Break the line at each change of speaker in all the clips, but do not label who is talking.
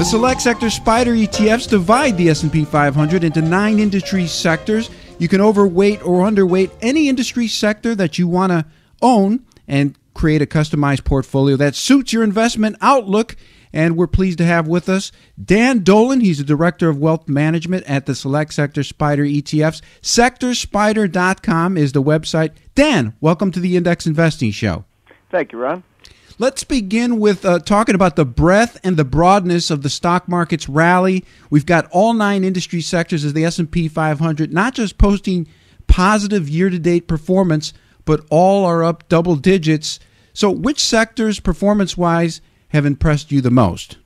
The select sector spider ETFs divide the S&P 500 into 9 industry sectors. You can overweight or underweight any industry sector that you want to own and create a customized portfolio that suits your investment outlook. And we're pleased to have with us Dan Dolan. He's the Director of Wealth Management at the Select Sector Spider ETFs. SectorSPDR.com is the website. Dan, welcome to the Index Investing Show.
Thank you, Ron.
Let's begin with uh, talking about the breadth and the broadness of the stock market's rally. We've got all nine industry sectors of the S&P 500 not just posting positive year-to-date performance, but all are up double digits. So, which sectors, performance-wise, have impressed you the most?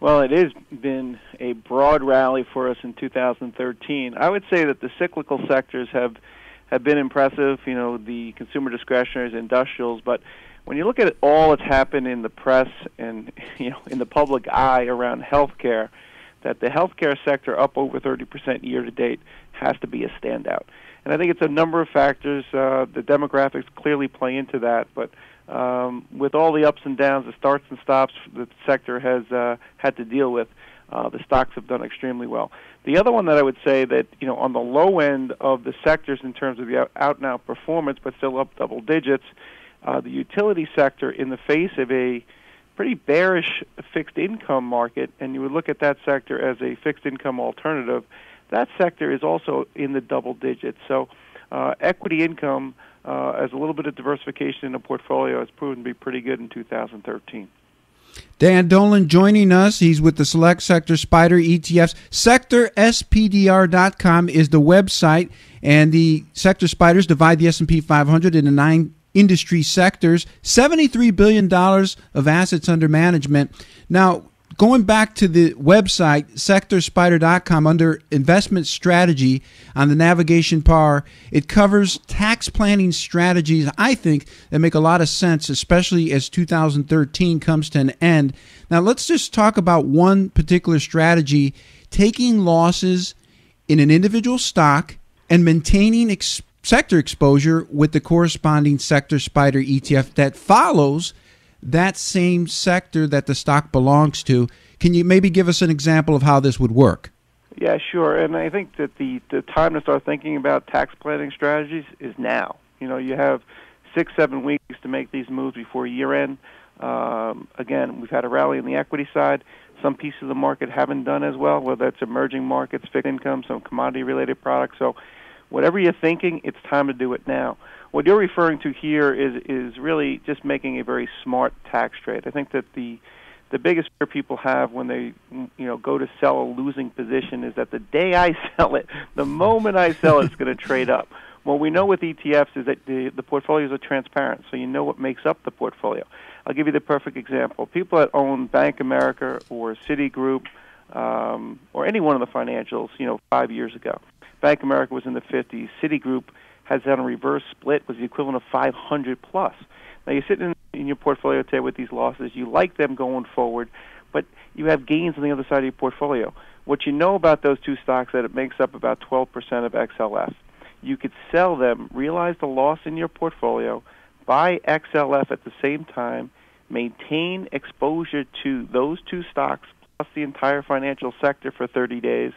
Well, it has been a broad rally for us in 2013. I would say that the cyclical sectors have have been impressive. You know, the consumer discretionaries, industrials, but when you look at all that's happened in the press and you know in the public eye around healthcare, that the healthcare sector up over 30% year to date has to be a standout. And I think it's a number of factors. Uh, the demographics clearly play into that, but um, with all the ups and downs, the starts and stops the sector has uh, had to deal with, uh, the stocks have done extremely well. The other one that I would say that you know on the low end of the sectors in terms of the out and out performance, but still up double digits, uh, the utility sector in the face of a pretty bearish fixed income market, and you would look at that sector as a fixed income alternative, that sector is also in the double digits. So, uh, equity income uh, as a little bit of diversification in a portfolio has proven to be pretty good in 2013.
Dan Dolan joining us. He's with the Select Sector Spider ETFs. SectorSPDR.com is the website, and the sector Spiders divide the S&P 500 into nine industry sectors, $73 billion of assets under management. Now, going back to the website, SectorSPDR.com, under investment strategy on the navigation bar, it covers tax planning strategies, I think, that make a lot of sense, especially as 2013 comes to an end. Now, let's just talk about one particular strategy taking losses in an individual stock and maintaining exposure sector exposure with the corresponding sector spider ETF that follows that same sector that the stock belongs to. Can you maybe give us an example of how this would work?
Yeah, sure. And I think that the, the time to start thinking about tax planning strategies is now. You know, you have six, seven weeks to make these moves before year end. Um, again, we've had a rally on the equity side. Some pieces of the market haven't done as well, whether it's emerging markets, fixed income, some commodity related products. So whatever you're thinking, it's time to do it now. What you're referring to here is is really just making a very smart tax trade. I think that the the biggest fear people have when they you know go to sell a losing position is that the day I sell it, the moment I sell it, it's going to trade up. What we know with ETFs is that the, the portfolios are transparent, so you know what makes up the portfolio. I'll give you the perfect example. People that own Bank America or Citigroup um, or any one of the financials, you know, five years ago, Bank America was in the 50s. Citigroup has done a reverse split, was the equivalent of 500 plus. Now you're sitting in, in your portfolio today with these losses. You like them going forward, but you have gains on the other side of your portfolio. What you know about those two stocks that it makes up about 12% of XLF. You could sell them, realize the loss in your portfolio, buy XLF at the same time, maintain exposure to those two stocks plus the entire financial sector for 30 days,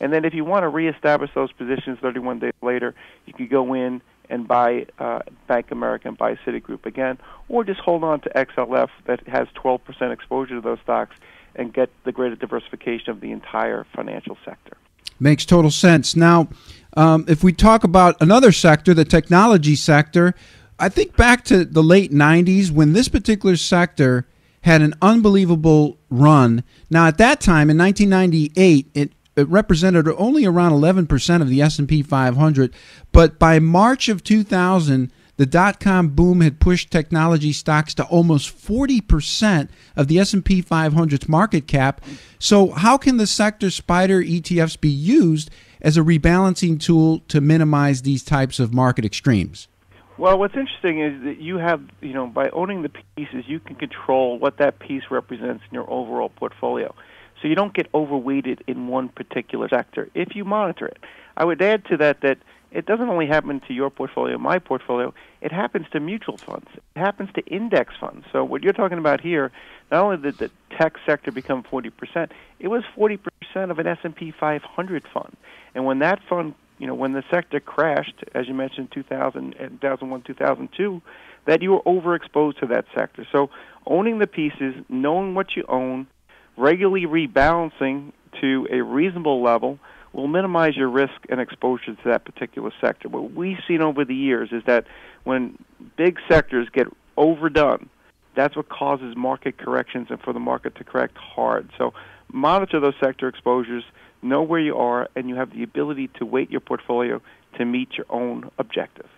and then if you want to reestablish those positions 31 days later, you could go in and buy uh, Bank America and buy Citigroup again, or just hold on to XLF that has 12% exposure to those stocks and get the greater diversification of the entire financial sector.
Makes total sense. Now, um, if we talk about another sector, the technology sector, I think back to the late 90s when this particular sector had an unbelievable run. Now, at that time in 1998, it it represented only around 11% of the S&P 500, but by March of 2000, the dot-com boom had pushed technology stocks to almost 40% of the S&P 500's market cap. So, how can the sector spider ETFs be used as a rebalancing tool to minimize these types of market extremes?
Well, what's interesting is that you have, you know, by owning the pieces, you can control what that piece represents in your overall portfolio so you don't get overweighted in one particular sector if you monitor it. I would add to that that it doesn't only happen to your portfolio, my portfolio, it happens to mutual funds. It happens to index funds. So what you're talking about here, not only did the tech sector become 40%? It was 40% of an S&P 500 fund. And when that fund, you know, when the sector crashed, as you mentioned, 2000, 2001, 2002, that you were overexposed to that sector. So owning the pieces, knowing what you own, regularly rebalancing to a reasonable level will minimize your risk and exposure to that particular sector. What we've seen over the years is that when big sectors get overdone, that's what causes market corrections and for the market to correct hard. So monitor those sector exposures, know where you are, and you have the ability to weight your portfolio to meet your own objective.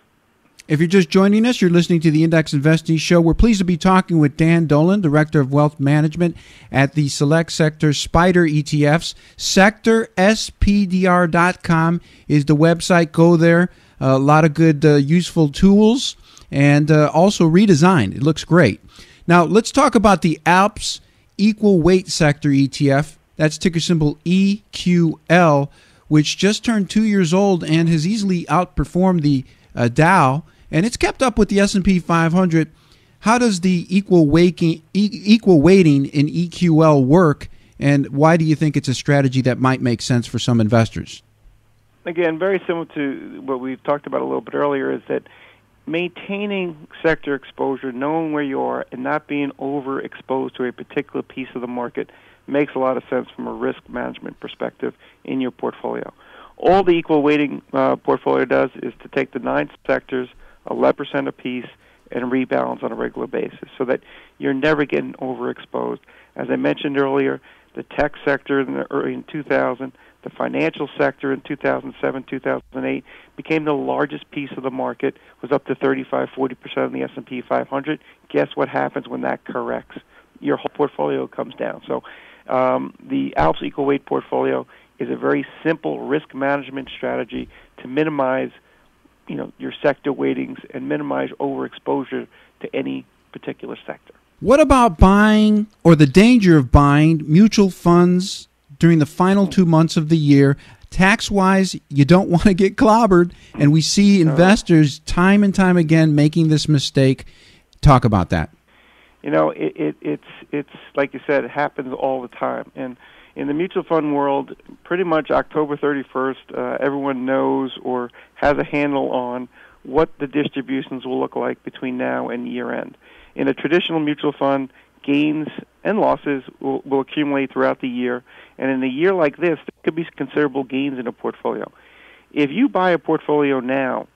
If you're just joining us, you're listening to the Index Investing Show. We're pleased to be talking with Dan Dolan, Director of Wealth Management at the Select Sector Spider ETFs. SectorSPDR.com is the website. Go there. a lot of good, uh, useful tools and uh, also redesigned. It looks great. Now, let's talk about the ALPS Equal Weight Sector ETF. That's ticker symbol EQL, which just turned two years old and has easily outperformed the uh, Dow and it's kept up with the S&P 500. How does the equal weighting, equal weighting in EQL work, and why do you think it's a strategy that might make sense for some investors?
Again, very similar to what we've talked about a little bit earlier, is that maintaining sector exposure, knowing where you are, and not being overexposed to a particular piece of the market makes a lot of sense from a risk management perspective in your portfolio. All the equal weighting uh, portfolio does is to take the nine sectors – 11% apiece, and rebalance on a regular basis so that you're never getting overexposed. As I mentioned earlier, the tech sector in the early in 2000, the financial sector in 2007, 2008 became the largest piece of the market, was up to 35, 40% of the S&P 500. Guess what happens when that corrects? Your whole portfolio comes down. So um, the ALPS equal weight portfolio is a very simple risk management strategy to minimize you know your sector weightings and minimize overexposure to any particular sector.
What about buying or the danger of buying mutual funds during the final two months of the year? Tax wise, you don't want to get clobbered, and we see investors time and time again making this mistake. Talk about that.
You know, it, it, it's it's like you said, it happens all the time, and in the mutual fund world, pretty much October 31st, uh, everyone knows or has a handle on what the distributions will look like between now and year end. In a traditional mutual fund, gains and losses will, will accumulate throughout the year, and in a year like this, there could be considerable gains in a portfolio. If you buy a portfolio now,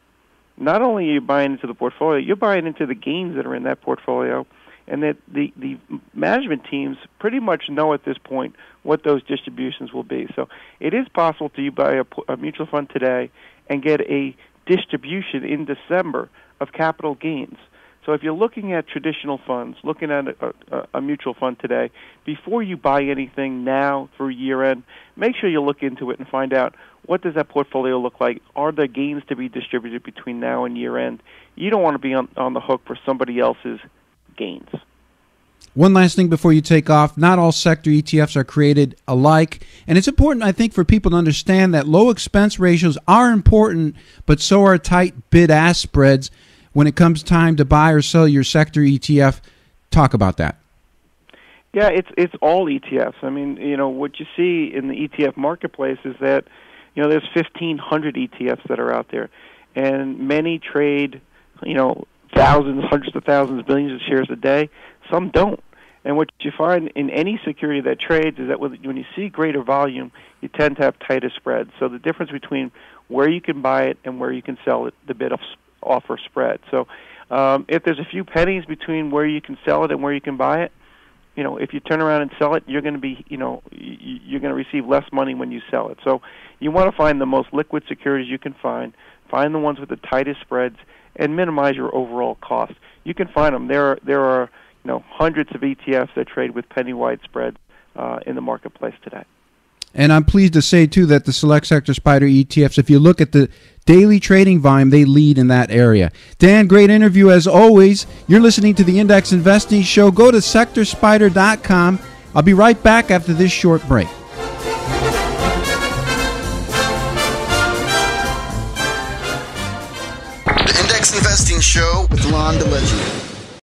not only are you buying into the portfolio, you're buying into the gains that are in that portfolio and that the, the management teams pretty much know at this point what those distributions will be. So it is possible to buy a, a mutual fund today and get a distribution in December of capital gains. So if you're looking at traditional funds, looking at a, a, a, mutual fund today, before you buy anything now through year end, make sure you look into it and find out what does that portfolio look like? Are there gains to be distributed between now and year end? You don't want to be on, on the hook for somebody else's gains.
One last thing before you take off not all sector ETFs are created alike. And it's important, I think, for people to understand that low expense ratios are important, but so are tight bid ask spreads when it comes time to buy or sell your sector ETF. Talk about that.
Yeah, it's it's all ETFs. I mean, you know, what you see in the ETF marketplace is that, you know, there's 1,500 ETFs that are out there, and many trade, you know, thousands, hundreds of thousands, billions of shares a day. Some don't. And what you find in any security that trades is that when you see greater volume, you tend to have tighter spreads. So the difference between where you can buy it and where you can sell it, the bid offer spread. So um, if there's a few pennies between where you can sell it and where you can buy it, you know, if you turn around and sell it, you're going to be, you know, you're going to receive less money when you sell it. So you want to find the most liquid securities you can find, find the ones with the tightest spreads, and minimize your overall cost. You can find them. There are there are you know hundreds of ETFs that trade with penny wide spreads uh, in the marketplace today.
And I'm pleased to say too that the select sector spider ETFs, if you look at the daily trading volume, they lead in that area. Dan, great interview as always. You're listening to the Index Investing Show. Go to SectorSPDR.com. I'll be right back after this short break.
Show with Ron DeLegge.